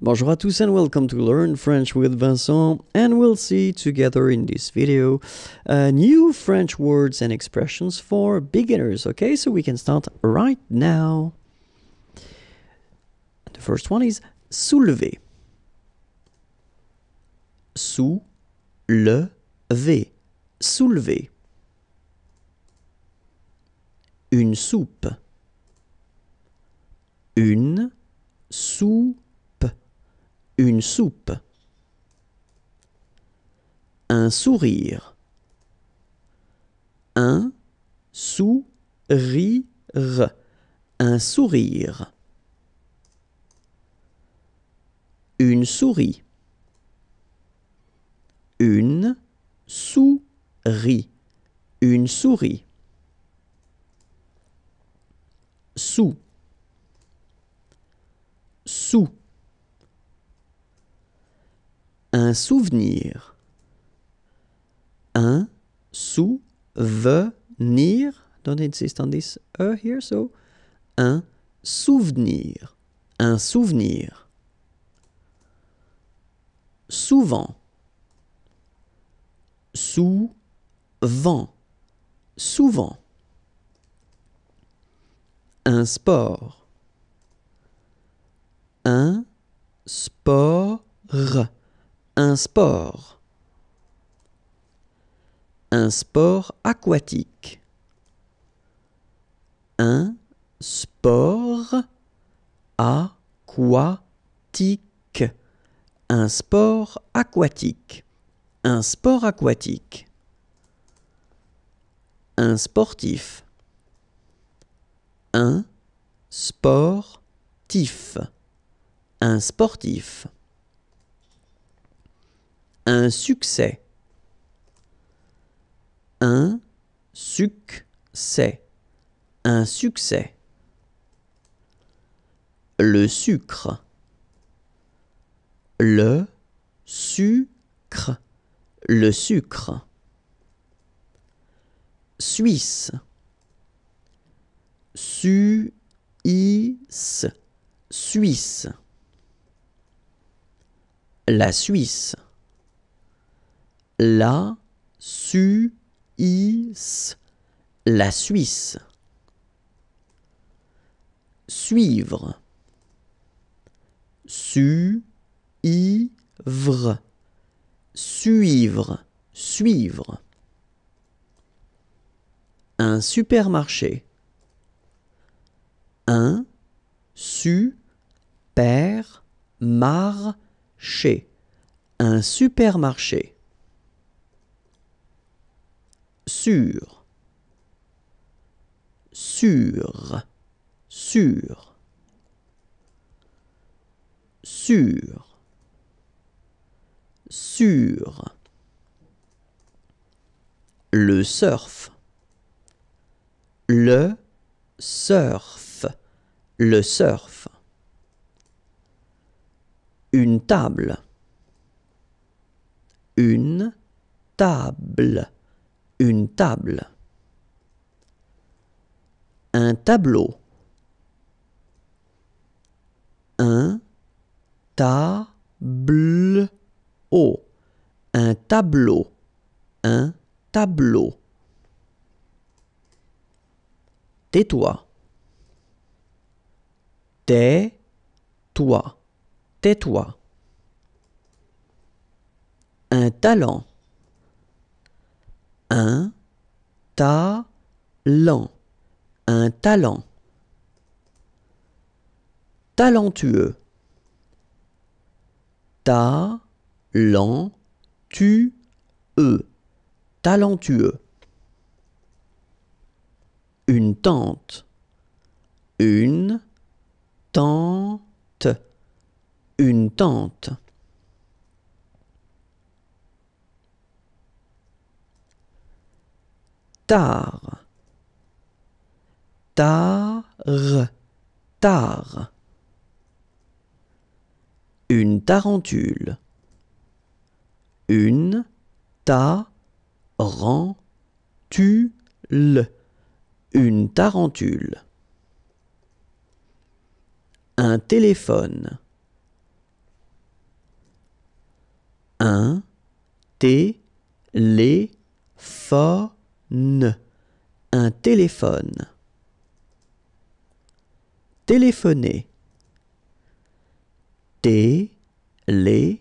Bonjour à tous and welcome to Learn French with Vincent and we'll see together in this video uh, new French words and expressions for beginners. Okay, so we can start right now. The first one is soulever. Sou-le-ver. Soulever. Une soupe. Une soupe une soupe. Un sourire. Un sourire. Un sourire. Une souris. Une souris. Une souris. Sous. Sous. Un souvenir. Un souvenir. Don't insist on this e here, so. Un souvenir. Un souvenir. Souvent. Souvent. Souvent. Un sport. Un sport un sport. Un sport aquatique. Un sport aquatique. Un sport aquatique. Un sport aquatique. Un sportif. Un sportif. Un sportif. Un succès. Un succès. Un succès. Le sucre. Le sucre. Le sucre. Suisse. Suisse. Suisse. La Suisse la Suisse. La Suisse. Suivre. Suivre. Suivre. Suivre. Un supermarché. Un supermarché. Un supermarché sûr, sûr, sûr, sûr, sûr. Le surf, le surf, le surf. Une table, une table une table. Un tableau. Un tableau. Un tableau. Un tableau. Tais-toi. Tais-toi. Tais-toi. Un talent un talent, un talent. Talentueux. Talentueux. Talentueux. Une tante. Une tante. Une tante. Tard, tard, tard. Une tarentule, une tarentule, une tarentule. Un téléphone, Un téléphone. Un téléphone. Téléphoner. Téléphoner.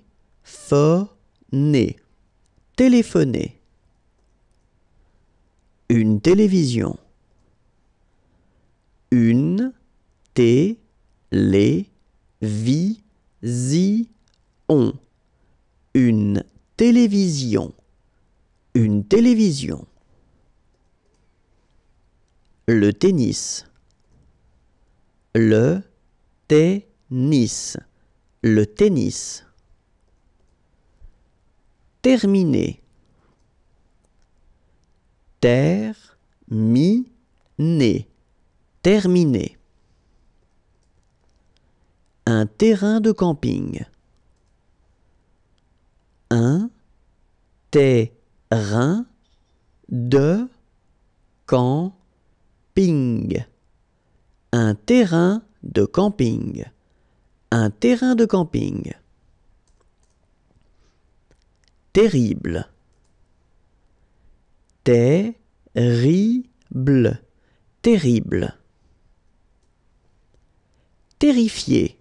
Téléphoner. Une télévision. Une télévision. Une télévision. Une télévision. Le tennis. Le tennis. Le tennis. Terminé. Terminé. Terminé. Un terrain de camping. Un terrain de camping. Un terrain de camping. Un terrain de camping. Terrible. Terrible. Terrible. Terrifié.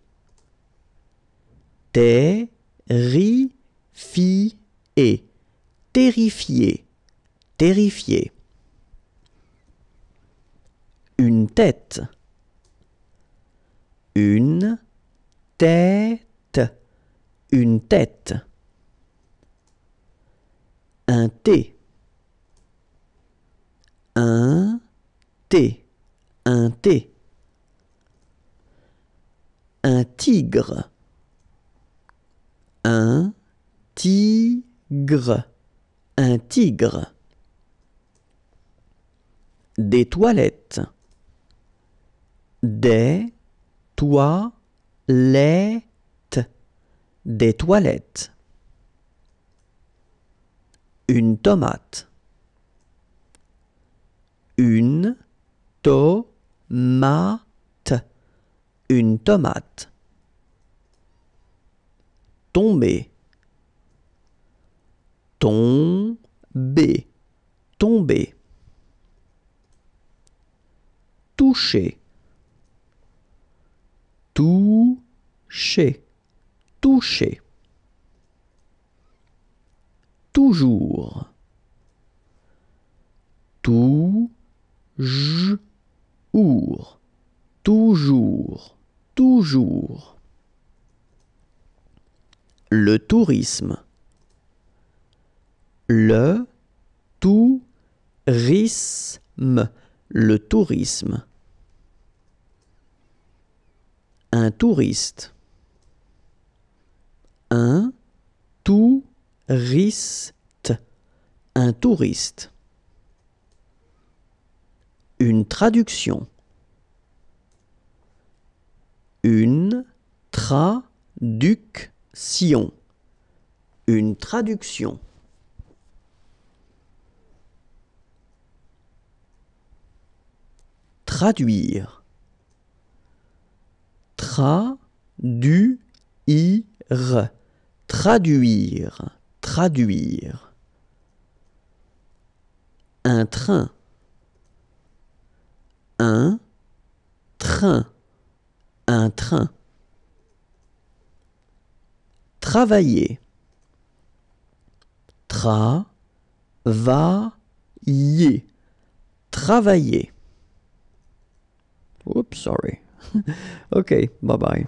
Terrifié. Terrifié. Terrifié. Une tête. Une tête. Une tête. Un thé. Un thé. Un thé. Un tigre. Un tigre. Un tigre. Des toilettes. Des toilettes. Des toilettes. Une tomate. Une tomate. Une tomate. Tomber. Tomber. Tomber. Toucher. Toucher. Toucher. Toujours. Toujours. Toujours. Toujours. Le tourisme. Le tourisme. Le tourisme. Un touriste. Un touriste. Un touriste. Une traduction. Une traduction. Une traduction. Traduire. Traduire. Traduire. Traduire. Un train. Un train. Un train. Travailler. Travailler. Travailler. Oops, sorry. okay, bye bye.